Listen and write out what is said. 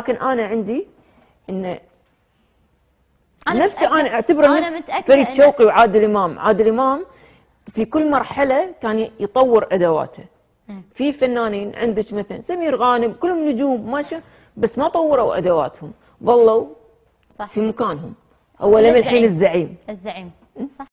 لكن أنا عندي إن أنا نفسي متأكد. أنا أعتبره أنا نفس فريد شوقي وعادل إمام، عادل إمام في كل مرحلة كان يطور أدواته. في فنانين عندك مثلا سمير غانم كلهم نجوم ما بس ما طوروا أدواتهم، ظلوا صح. في مكانهم. اولا ولا الحين الزعيم. الزعيم. صح.